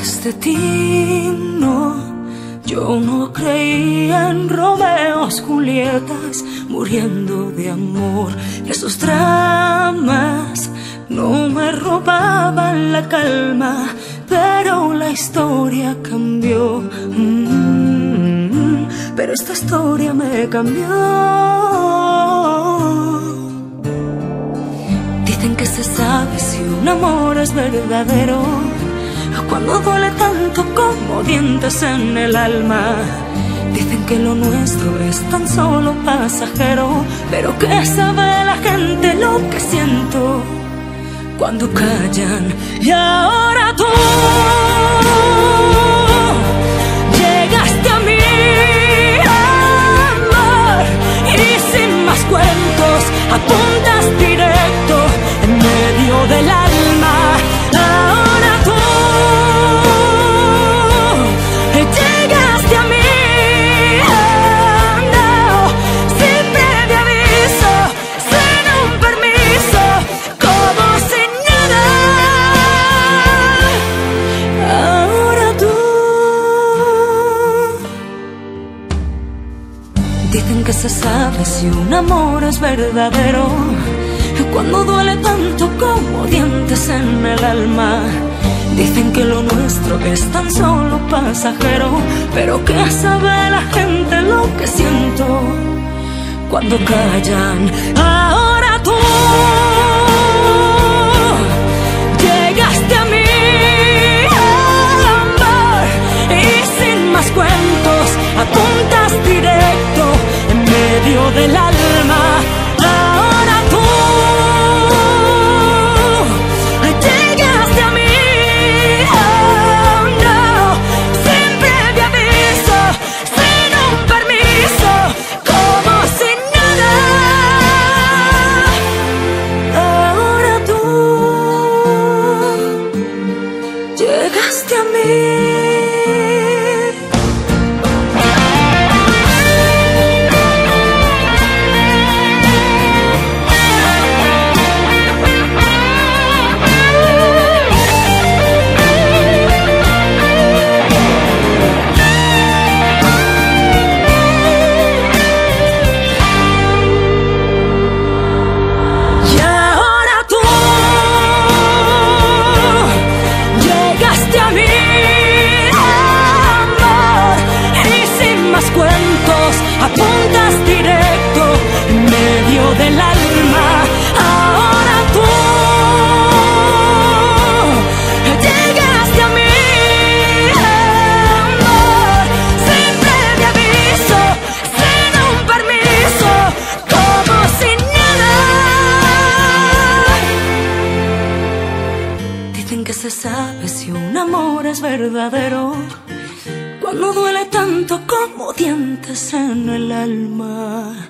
Antes de ti, no, yo no creía en Romeos, Julietas, muriendo de amor. Esos dramas no me robaban la calma, pero la historia cambió. Mm, pero esta historia me cambió. Dicen que se sabe si un amor es verdadero cuando duele tanto como dientes en el alma. Dicen que lo nuestro es tan solo pasajero, pero que sabe la gente lo que siento cuando callan. Y ahora tú se sabe si un amor es verdadero cuando duele tanto como dientes en el alma. Dicen que lo nuestro es tan solo pasajero, pero que sabe la gente lo que siento cuando callan. Ahora me. Se sabe si un amor es verdadero cuando duele tanto como dientes en el alma.